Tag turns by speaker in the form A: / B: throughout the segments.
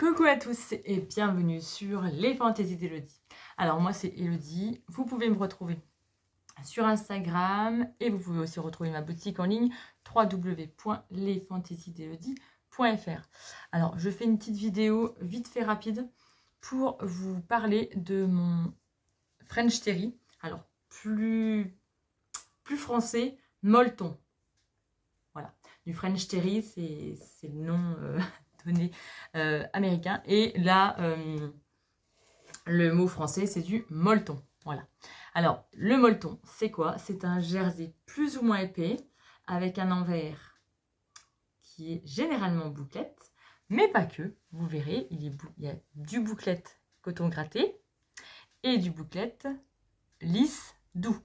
A: Coucou à tous et bienvenue sur les fantaisies d'Elodie. Alors moi c'est Elodie, vous pouvez me retrouver sur Instagram et vous pouvez aussi retrouver ma boutique en ligne www.lesfantaisiesdelodie.fr Alors je fais une petite vidéo vite fait rapide pour vous parler de mon French Terry. Alors plus, français, molleton. Voilà, du French Terry c'est le nom... Euh, euh, américain. Et là, euh, le mot français, c'est du molleton. Voilà. Alors, le molleton, c'est quoi? C'est un jersey plus ou moins épais, avec un envers qui est généralement bouclette, mais pas que. Vous verrez, il, est il y a du bouclette coton gratté et du bouclette lisse doux.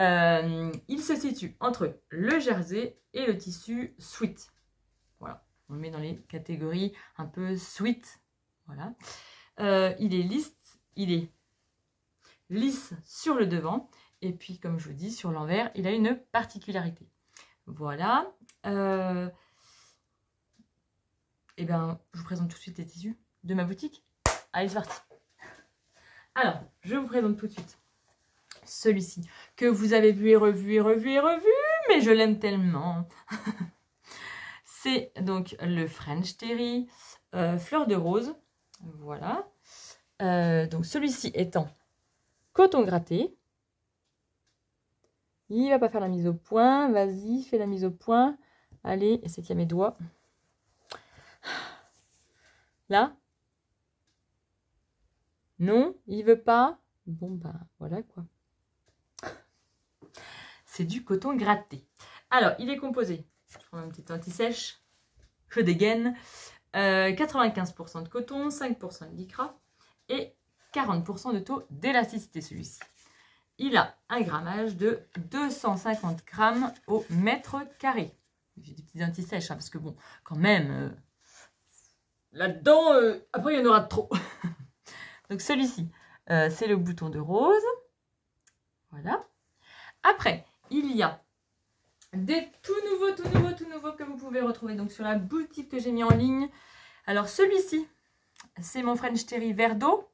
A: Euh, il se situe entre le jersey et le tissu sweat. On le met dans les catégories un peu sweet. Voilà. Euh, il est lisse, il est lisse sur le devant. Et puis, comme je vous dis, sur l'envers, il a une particularité. Voilà. Euh, eh bien, je vous présente tout de suite les tissus de ma boutique. Allez, c'est parti. Alors, je vous présente tout de suite celui-ci que vous avez vu et revu et revu et revu, mais je l'aime tellement. C'est donc le French Terry euh, fleur de rose. Voilà. Euh, donc celui-ci étant coton gratté. Il va pas faire la mise au point. Vas-y, fais la mise au point. Allez, c'est qu'il mes doigts. Là. Non, il veut pas. Bon, bah, voilà quoi. C'est du coton gratté. Alors, il est composé je prends un petit anti-sèche. Je dégaine. 95% euh, de coton, 5% de lycra et 40% de taux d'élasticité celui-ci. Il a un grammage de 250 grammes au mètre carré. J'ai des petits anti-sèches hein, parce que bon, quand même, euh, là-dedans, euh, après il y en aura trop. Donc celui-ci, c'est le bouton de rose. Voilà. Après, il y a des tout nouveaux, tout nouveaux, tout nouveaux que vous pouvez retrouver donc sur la boutique que j'ai mis en ligne. Alors celui-ci, c'est mon French Terry Verdo.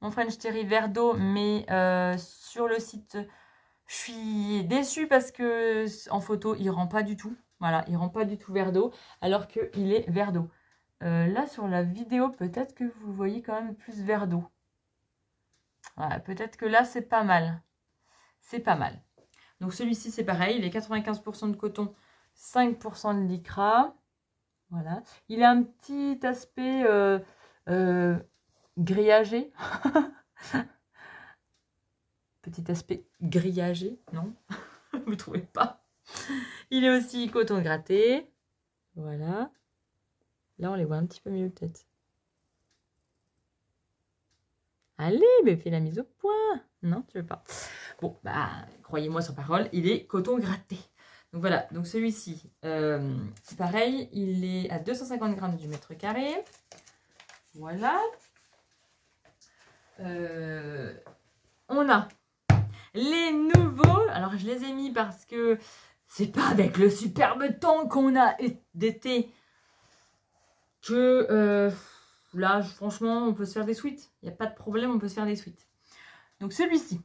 A: Mon French Terry Verdo, mais euh, sur le site, je suis déçue parce que en photo, il rend pas du tout. Voilà, il rend pas du tout Verdo, alors qu'il est Verdo. Euh, là, sur la vidéo, peut-être que vous voyez quand même plus Verdo. Voilà, peut-être que là, c'est pas mal. C'est pas mal. Donc celui-ci, c'est pareil, il est 95% de coton, 5% de lycra. Voilà. Il a un petit aspect euh, euh, grillagé. petit aspect grillagé, non? Vous ne trouvez pas? Il est aussi coton gratté. Voilà. Là, on les voit un petit peu mieux peut-être. Allez, mais fais la mise au point. Non, tu veux pas. Bon, bah, croyez-moi sur parole, il est coton gratté. Donc voilà, donc celui-ci, euh, pareil, il est à 250 grammes du mètre carré. Voilà. Euh, on a les nouveaux. Alors, je les ai mis parce que c'est pas avec le superbe temps qu'on a d'été que euh, là, franchement, on peut se faire des suites. Il n'y a pas de problème, on peut se faire des suites. Donc, celui-ci,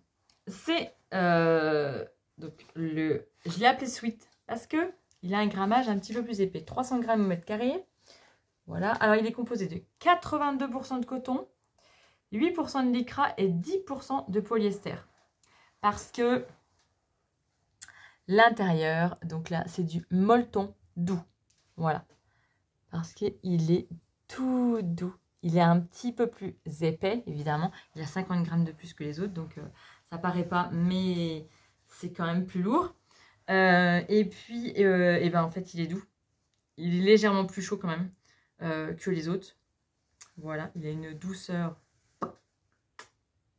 A: c'est euh, le, je l'ai appelé sweet parce que il a un grammage un petit peu plus épais, 300 grammes au mètre carré. Voilà. Alors il est composé de 82% de coton, 8% de lycra et 10% de polyester. Parce que l'intérieur, donc là, c'est du molleton doux. Voilà. Parce qu'il est tout doux. Il est un petit peu plus épais, évidemment. Il a 50 grammes de plus que les autres, donc euh, ça paraît pas, mais c'est quand même plus lourd. Euh, et puis, euh, et ben en fait, il est doux. Il est légèrement plus chaud quand même que les autres. Voilà, il a une douceur.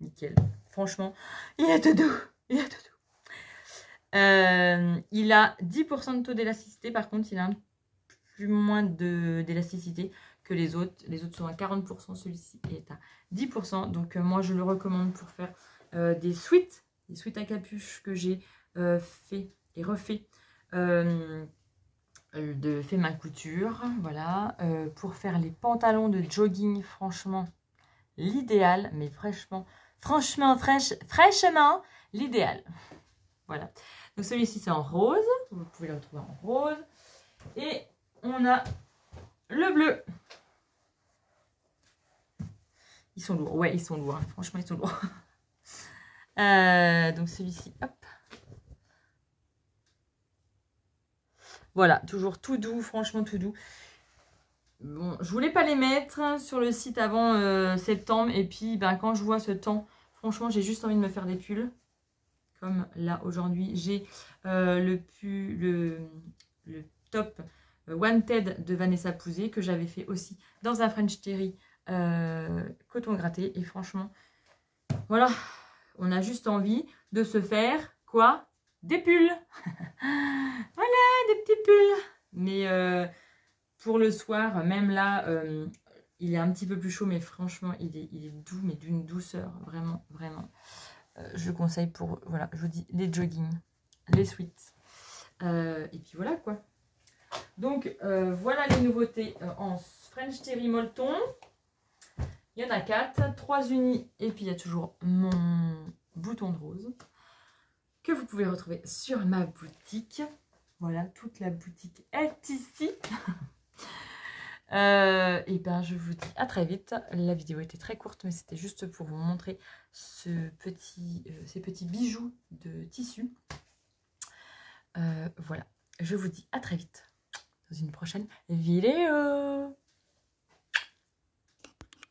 A: Nickel. Franchement, il est tout doux. Il est tout doux. il a 10% de taux d'élasticité. Par contre, il a plus moins d'élasticité les autres. Les autres sont à 40%. Celui-ci est à 10%. Donc, moi, je le recommande pour faire euh, des suites, des suites à capuche que j'ai euh, fait et refait euh, de fait ma couture. Voilà. pour faire les pantalons de jogging, franchement, l'idéal. Mais fraîchement, franchement, fraîche, fraîchement, l'idéal. Voilà. Donc celui-ci, c'est en rose. Vous pouvez le retrouver en rose. Et on a le bleu. Ils sont lourds. Ouais, ils sont lourds. Hein. Franchement, ils sont lourds. Euh, donc celui-ci, hop. Voilà, toujours tout doux, franchement tout doux. Bon, je voulais pas les mettre sur le site avant euh, septembre. Et puis, ben, quand je vois ce temps, franchement, j'ai juste envie de me faire des pulls. Comme là, aujourd'hui, j'ai euh, le, le, le top Wanted de Vanessa Pouzé que j'avais fait aussi dans un French Terry euh, coton gratté. Et franchement, voilà, on a juste envie de se faire quoi? Des pulls Voilà, des petits pulls Mais euh, pour le soir, même là, euh, il est un petit peu plus chaud, mais franchement, il est, doux, mais d'une douceur, vraiment, vraiment. je conseille pour, voilà, je vous dis, les jogging, les sweats. et puis voilà, quoi. Donc, voilà les nouveautés en French Terry Molton. Il y en a quatre, trois unis et puis il y a toujours mon bouton de rose que vous pouvez retrouver sur ma boutique. Voilà, toute la boutique est ici. Euh, et ben je vous dis à très vite. La vidéo était très courte, mais c'était juste pour vous montrer ce petit, euh, ces petits bijoux de tissu. Euh, voilà, je vous dis à très vite dans une prochaine vidéo.